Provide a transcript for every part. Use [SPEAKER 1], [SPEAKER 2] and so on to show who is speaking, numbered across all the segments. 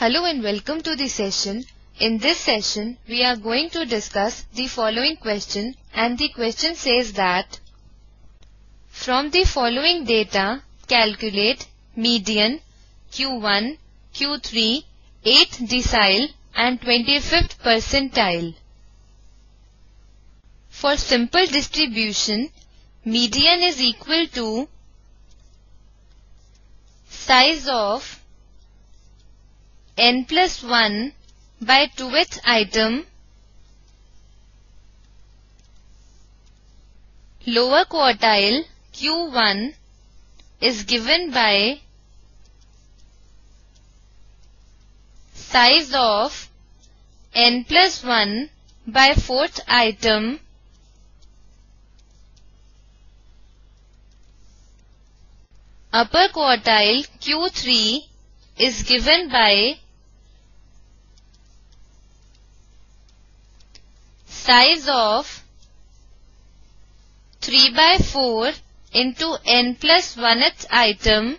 [SPEAKER 1] Hello and welcome to the session. In this session, we are going to discuss the following question and the question says that from the following data, calculate median Q1, Q3, 8th decile and 25th percentile. For simple distribution, median is equal to size of n plus 1 by 2th item lower quartile Q1 is given by size of n plus 1 by 4th item upper quartile Q3 is given by size of 3 by 4 into n plus 1th item.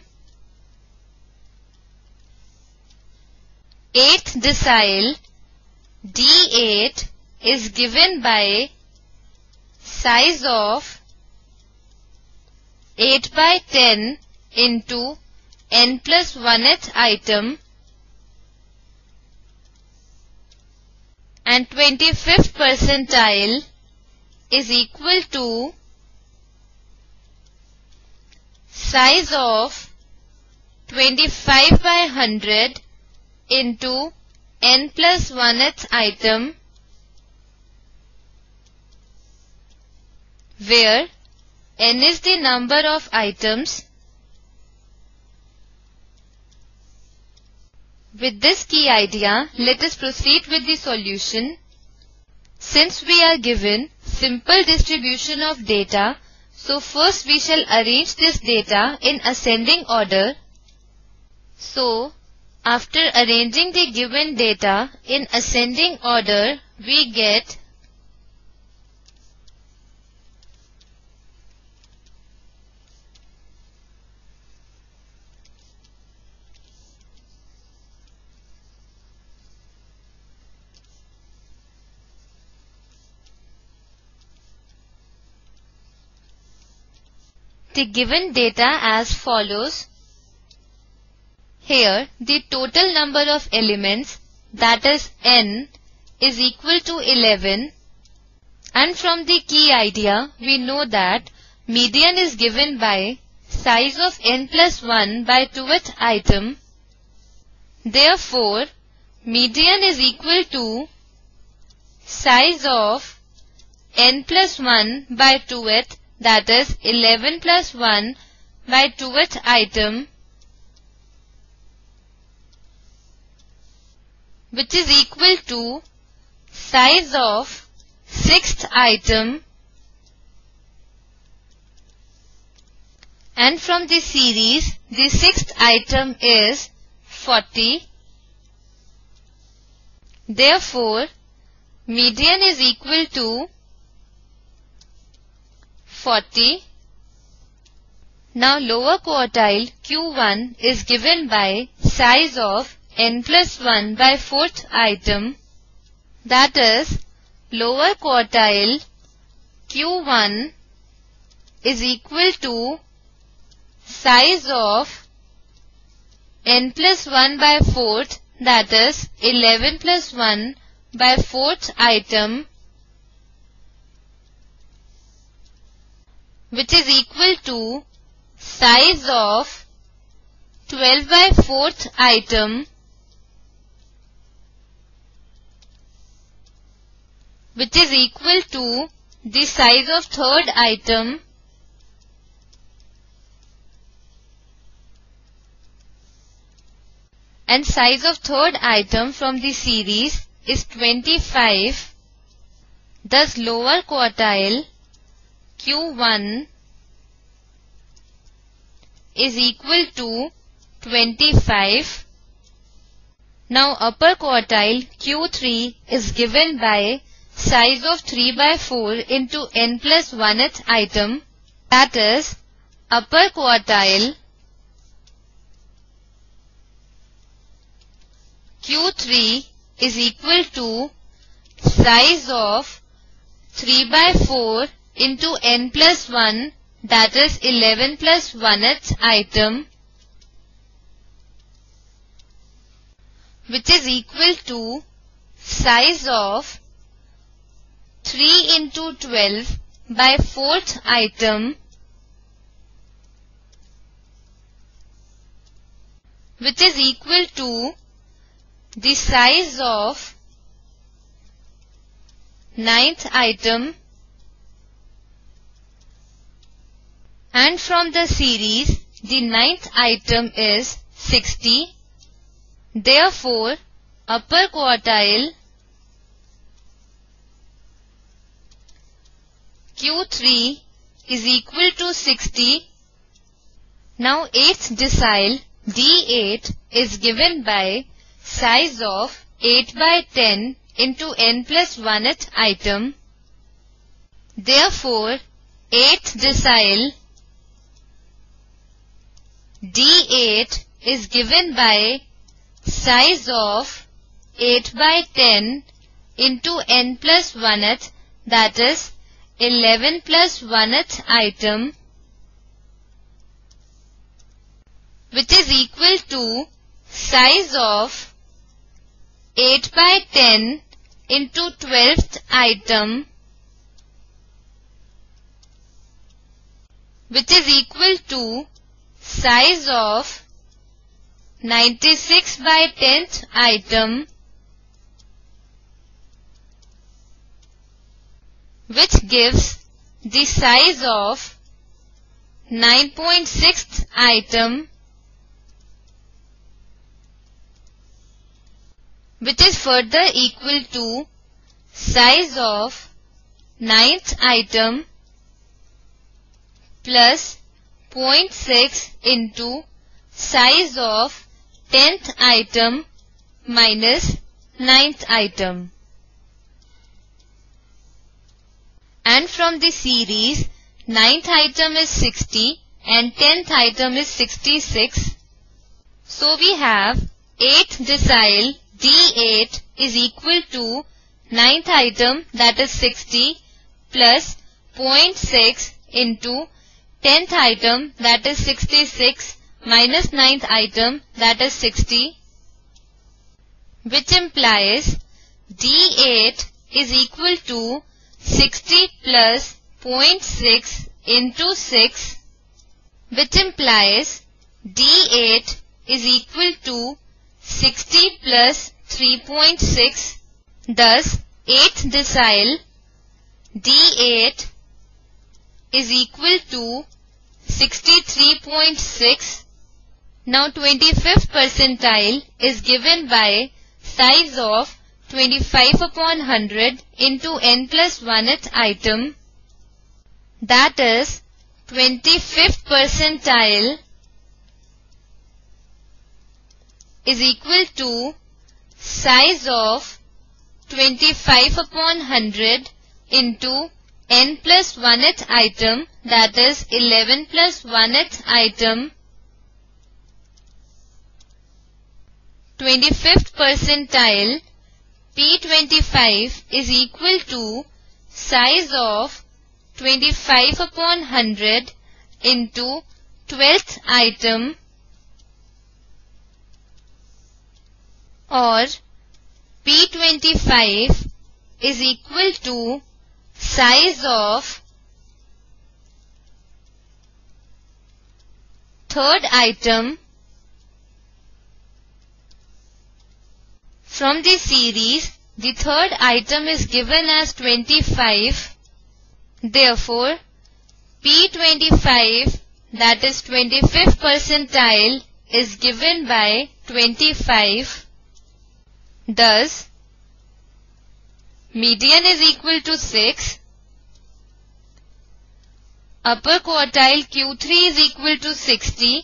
[SPEAKER 1] 8th decile D8 is given by size of 8 by 10 into n plus 1th item and 25th percentile is equal to size of 25 by 100 into n plus 1th item where n is the number of items With this key idea, let us proceed with the solution. Since we are given simple distribution of data, so first we shall arrange this data in ascending order. So, after arranging the given data in ascending order, we get the given data as follows. Here, the total number of elements, that is n, is equal to 11. And from the key idea, we know that median is given by size of n plus 1 by 2th item. Therefore, median is equal to size of n plus 1 by 2th that is 11 plus 1 by 2th item which is equal to size of 6th item. And from the series the 6th item is 40 therefore median is equal to 40. Now lower quartile Q1 is given by size of n plus 1 by 4th item that is lower quartile Q1 is equal to size of n plus 1 by 4th that is 11 plus 1 by 4th item which is equal to size of 12 by 4th item which is equal to the size of third item and size of third item from the series is 25 thus lower quartile Q1 is equal to 25. Now upper quartile Q3 is given by size of 3 by 4 into n plus 1th item that is upper quartile Q3 is equal to size of 3 by 4 into n plus 1 that is 11 plus 1th item which is equal to size of 3 into 12 by 4th item which is equal to the size of ninth item and from the series the ninth item is 60 therefore upper quartile Q3 is equal to 60 now eighth decile D8 is given by size of 8 by 10 into n plus 1th item. Therefore, 8th decile D8 is given by size of 8 by 10 into n plus 1th that is 11 plus 1th item which is equal to size of 8 by 10 into 12th item which is equal to size of 96 by 10th item which gives the size of 9.6th item which is further equal to size of ninth item plus 0.6 into size of 10th item minus ninth item. And from the series, ninth item is 60 and 10th item is 66. So we have 8th decile D8 is equal to ninth item that is 60 plus 0.6 into 10th item that is 66 minus ninth item that is 60 which implies D8 is equal to 60 plus 0.6 into 6 which implies D8 is equal to 60 plus 3.6 thus 8th decile D8 is equal to 63.6 now 25th percentile is given by size of 25 upon 100 into n plus 1th item. That is 25th percentile is equal to size of 25 upon 100 into n plus 1th item that is 11 plus 1th item. 25th percentile P25 is equal to size of 25 upon 100 into 12th item. Or P25 is equal to size of third item from the series. The third item is given as 25 therefore P25 that is 25th percentile is given by 25 Thus, median is equal to 6. Upper quartile Q3 is equal to 60.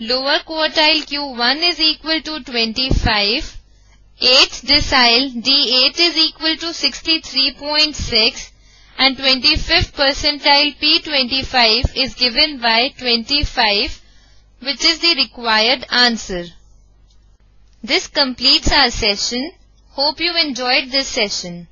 [SPEAKER 1] Lower quartile Q1 is equal to 25. 8th decile D8 is equal to 63.6 and 25th percentile P25 is given by 25 which is the required answer. This completes our session. Hope you enjoyed this session.